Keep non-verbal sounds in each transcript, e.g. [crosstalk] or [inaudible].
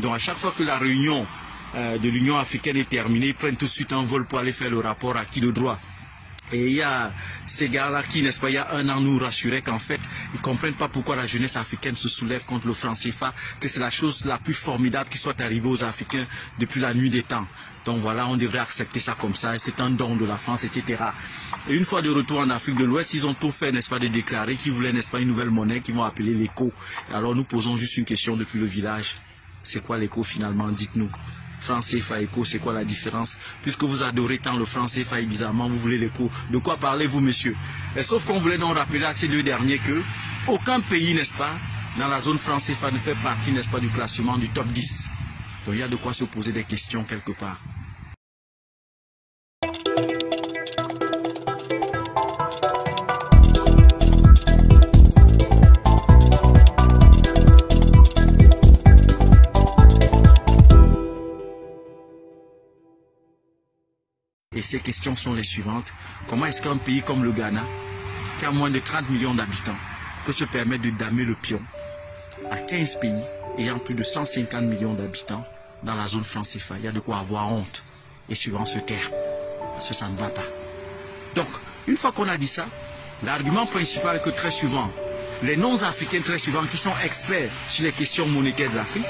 Donc à chaque fois que la réunion euh, de l'Union africaine est terminée, ils prennent tout de suite un vol pour aller faire le rapport à qui de droit. Et il y a ces gars-là qui, n'est-ce pas, il y a un an nous rassuraient qu'en fait, ils comprennent pas pourquoi la jeunesse africaine se soulève contre le franc CFA, que c'est la chose la plus formidable qui soit arrivée aux Africains depuis la nuit des temps. Donc voilà, on devrait accepter ça comme ça, c'est un don de la France, etc. Et une fois de retour en Afrique de l'Ouest, ils ont tout fait, n'est-ce pas, de déclarer qu'ils voulaient, n'est-ce pas, une nouvelle monnaie qu'ils vont appeler l'écho. Alors nous posons juste une question depuis le village. C'est quoi l'écho finalement Dites-nous franc CFA éco, c'est quoi la différence? Puisque vous adorez tant le franc CFA et bizarrement vous voulez l'écho. De quoi parlez-vous, monsieur? Et Sauf qu'on voulait donc rappeler à ces deux derniers que aucun pays, n'est-ce pas, dans la zone franc CFA ne fait partie, n'est-ce pas, du classement du top 10. Donc il y a de quoi se poser des questions quelque part. Ces questions sont les suivantes. Comment est-ce qu'un pays comme le Ghana, qui a moins de 30 millions d'habitants, peut se permettre de damer le pion à 15 pays ayant plus de 150 millions d'habitants dans la zone franc Il y a de quoi avoir honte. Et suivant ce terme, parce que ça ne va pas. Donc, une fois qu'on a dit ça, l'argument principal est que très souvent, les non-africains très souvent qui sont experts sur les questions monétaires de l'Afrique,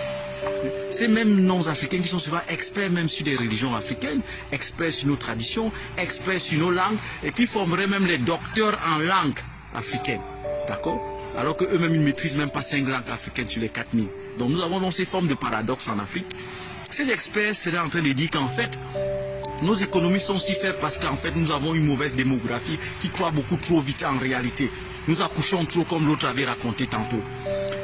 ces mêmes non-africains qui sont souvent experts même sur les religions africaines, experts sur nos traditions, experts sur nos langues, et qui formeraient même les docteurs en langue africaine. D'accord? Alors qu'eux-mêmes, ils ne maîtrisent même pas cinq langues africaines sur les 4000. Donc nous avons donc ces formes de paradoxes en Afrique. Ces experts seraient en train de dire qu'en fait, nos économies sont si faibles parce qu'en fait, nous avons une mauvaise démographie qui croît beaucoup trop vite en réalité. Nous accouchons trop comme l'autre avait raconté tantôt.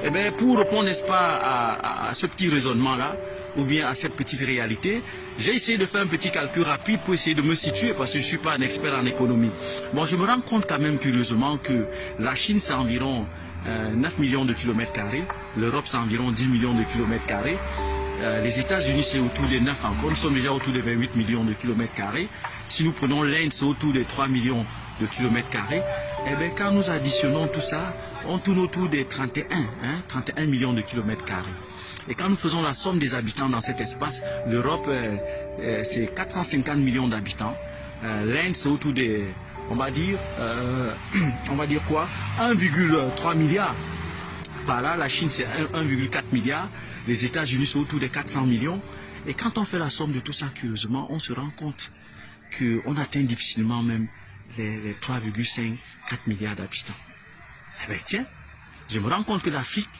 Eh bien, pour répondre, n'est-ce pas, à, ce petit raisonnement-là, ou bien à cette petite réalité, j'ai essayé de faire un petit calcul rapide pour essayer de me situer parce que je ne suis pas un expert en économie. Bon, je me rends compte quand même curieusement que la Chine, c'est environ euh, 9 millions de kilomètres carrés, l'Europe, c'est environ 10 millions de kilomètres carrés, euh, les États-Unis, c'est autour de 9 encore, nous sommes déjà autour de 28 millions de kilomètres carrés. Si nous prenons l'Inde, c'est autour de 3 millions de kilomètres carrés. Eh bien, quand nous additionnons tout ça, on tourne autour des 31, hein, 31 millions de kilomètres carrés. Et quand nous faisons la somme des habitants dans cet espace, l'Europe, euh, euh, c'est 450 millions d'habitants. Euh, L'Inde, c'est autour des, on va dire, [clears throat] on va dire quoi 1,3 milliard. Par là, la Chine, c'est 1,4 milliard. Les États-Unis sont autour des 400 millions. Et quand on fait la somme de tout ça, curieusement, on se rend compte qu'on atteint difficilement même les, les 3,5, 4 milliards d'habitants. Eh bien, tiens, je me rends compte que l'Afrique,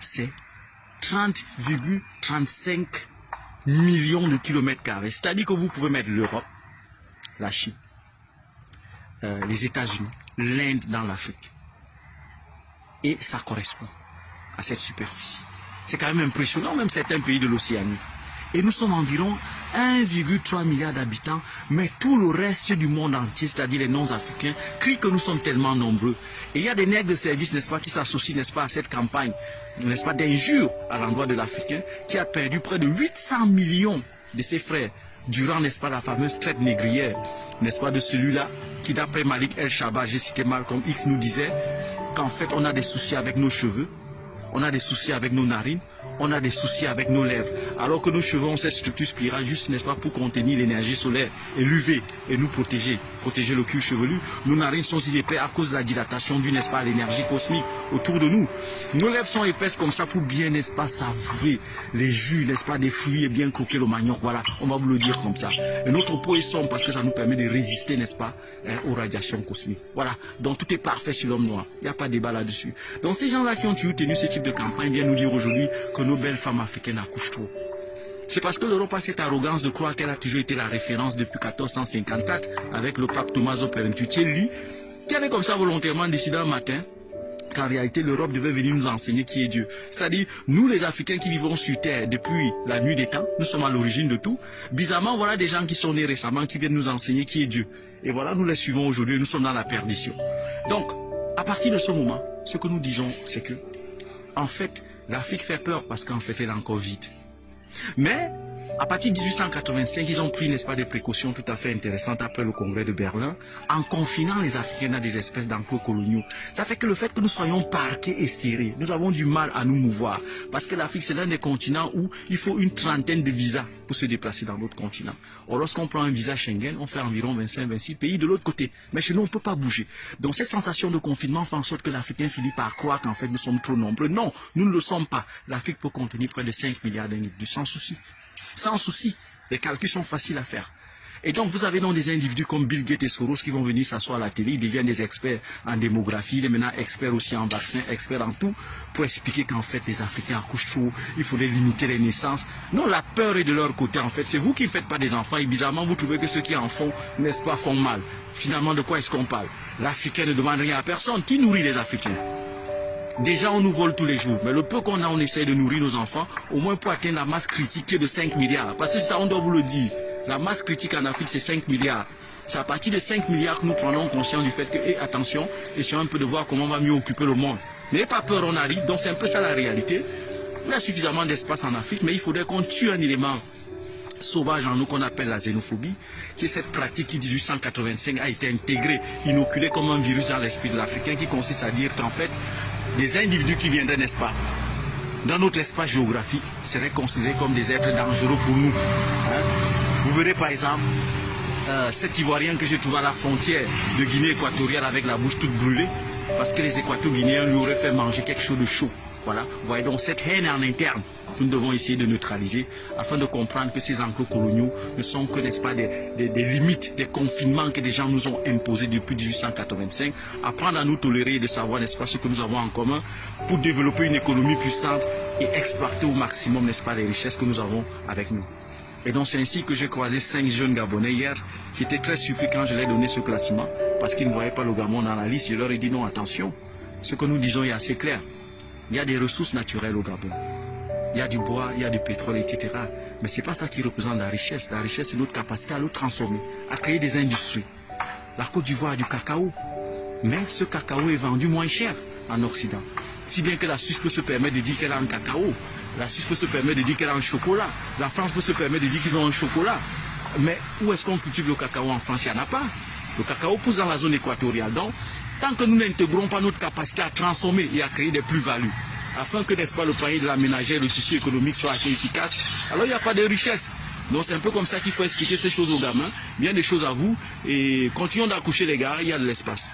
c'est 30,35 millions de kilomètres carrés. C'est-à-dire que vous pouvez mettre l'Europe, la Chine, euh, les États-Unis, l'Inde dans l'Afrique. Et ça correspond à cette superficie. C'est quand même impressionnant, même certains pays de l'Océanie. Et nous sommes environ 1,3 milliard d'habitants, mais tout le reste du monde entier, c'est-à-dire les non-africains, crient que nous sommes tellement nombreux. Et il y a des nègres de service, n'est-ce pas, qui s'associent, n'est-ce pas, à cette campagne, n'est-ce pas, d'injures à l'endroit de l'Africain, qui a perdu près de 800 millions de ses frères durant, n'est-ce pas, la fameuse traite négrière, n'est-ce pas, de celui-là, qui d'après Malik El Shaba, j'ai cité mal comme X nous disait, qu'en fait, on a des soucis avec nos cheveux, on a des soucis avec nos narines, on a des soucis avec nos lèvres. Alors que nos cheveux ont cette structure spirale juste, n'est-ce pas, pour contenir l'énergie solaire et l'UV et nous protéger, protéger le cuir chevelu. Nos narines sont si épais à cause de la dilatation du, n'est-ce pas, l'énergie cosmique autour de nous. Nos lèvres sont épaisses comme ça pour bien, n'est-ce pas, savourer les jus, n'est-ce pas, des fruits et bien croquer le manioc. Voilà, on va vous le dire comme ça. Et notre peau est sombre parce que ça nous permet de résister, n'est-ce pas, aux radiations cosmiques. Voilà, donc tout est parfait sur l'homme noir. Il n'y a pas de débat là-dessus. Donc ces gens-là qui ont tenu ce de campagne viennent nous dire aujourd'hui que nos belles femmes africaines accouchent trop. C'est parce que l'Europe a cette arrogance de croire qu'elle a toujours été la référence depuis 1454 avec le pape Tommaso Perentuccelli qui avait comme ça volontairement décidé un matin qu'en réalité l'Europe devait venir nous enseigner qui est Dieu. C'est-à-dire, nous les Africains qui vivons sur Terre depuis la nuit des temps, nous sommes à l'origine de tout. Bizarrement, voilà des gens qui sont nés récemment qui viennent nous enseigner qui est Dieu. Et voilà, nous les suivons aujourd'hui nous sommes dans la perdition. Donc, à partir de ce moment, ce que nous disons, c'est que, en fait, l'Afrique fait peur parce qu'en fait, elle est encore vide. Mais à partir de 1885, ils ont pris, n'est-ce pas, des précautions tout à fait intéressantes après le congrès de Berlin, en confinant les Africains dans des espèces d'enclos coloniaux. Ça fait que le fait que nous soyons parqués et serrés, nous avons du mal à nous mouvoir. Parce que l'Afrique, c'est l'un des continents où il faut une trentaine de visas pour se déplacer dans d'autres continents. Or, lorsqu'on prend un visa Schengen, on fait environ 25-26 pays de l'autre côté. Mais chez nous, on ne peut pas bouger. Donc, cette sensation de confinement fait en sorte que l'Africain finit par croire qu'en fait, nous sommes trop nombreux. Non, nous ne le sommes pas. L'Afrique peut contenir près de 5 milliards d'individus sans souci sans souci. Les calculs sont faciles à faire. Et donc, vous avez donc des individus comme Bill Gates et Soros qui vont venir s'asseoir à la télé, ils deviennent des experts en démographie, ils sont maintenant experts aussi en vaccins, experts en tout, pour expliquer qu'en fait, les Africains accouchent trop, il faudrait limiter les naissances. Non, la peur est de leur côté, en fait. C'est vous qui ne faites pas des enfants, et bizarrement, vous trouvez que ceux qui en font, n'est-ce pas, font mal. Finalement, de quoi est-ce qu'on parle? L'Africain ne demande rien à personne. Qui nourrit les Africains? Déjà, on nous vole tous les jours. Mais le peu qu'on a, on essaie de nourrir nos enfants, au moins pour atteindre la masse critique de 5 milliards. Parce que ça, on doit vous le dire. La masse critique en Afrique, c'est 5 milliards. C'est à partir de 5 milliards que nous prenons conscience du fait que, et attention, essayons un peu de voir comment on va mieux occuper le monde. N'ayez pas peur, on arrive. Donc, c'est un peu ça la réalité. Y a suffisamment d'espace en Afrique, mais il faudrait qu'on tue un élément sauvage en nous qu'on appelle la xénophobie, qui est cette pratique qui, 1885, a été intégrée, inoculée comme un virus dans l'esprit de l'Africain, qui consiste à dire qu'en fait, des individus qui viendraient, n'est-ce pas, dans notre espace géographique, seraient considérés comme des êtres dangereux pour nous. Hein? Vous verrez par exemple euh, cet Ivoirien que j'ai trouvé à la frontière de Guinée équatoriale avec la bouche toute brûlée, parce que les Équato-Guinéens lui auraient fait manger quelque chose de chaud. Voilà, vous voyez donc cette haine en interne nous devons essayer de neutraliser afin de comprendre que ces enclos coloniaux ne sont que, n'est-ce pas, des, limites, des confinements que des gens nous ont imposés depuis 1885. Apprendre à nous tolérer et de savoir, n'est-ce pas, ce que nous avons en commun pour développer une économie puissante et exploiter au maximum, n'est-ce pas, les richesses que nous avons avec nous. Et donc c'est ainsi que j'ai croisé cinq jeunes Gabonais hier qui étaient très surpris quand je leur ai donné ce classement parce qu'ils ne voyaient pas le Gabon dans la liste. Je leur ai dit non, attention, ce que nous disons est assez clair. Il y a des ressources naturelles au Gabon il y a du bois, il y a du pétrole, etc. Mais ce n'est pas ça qui représente la richesse. La richesse, c'est notre capacité à le transformer, à créer des industries. La Côte d'Ivoire a du cacao, mais ce cacao est vendu moins cher en Occident. Si bien que la Suisse peut se permettre de dire qu'elle a un cacao, la Suisse peut se permettre de dire qu'elle a un chocolat, la France peut se permettre de dire qu'ils ont un chocolat. Mais où est-ce qu'on cultive le cacao en France? Il n'y en a pas. Le cacao pousse dans la zone équatoriale. Donc, tant que nous n'intégrons pas notre capacité à transformer et à créer des plus-values, afin que, n'est-ce pas, le pays de la ménagère, le tissu économique soit assez efficace, alors il n'y a pas de richesse. Donc c'est un peu comme ça qu'il faut expliquer ces choses aux gamins, bien des choses à vous, et continuons d'accoucher les gars, il y a de l'espace.